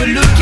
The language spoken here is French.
que le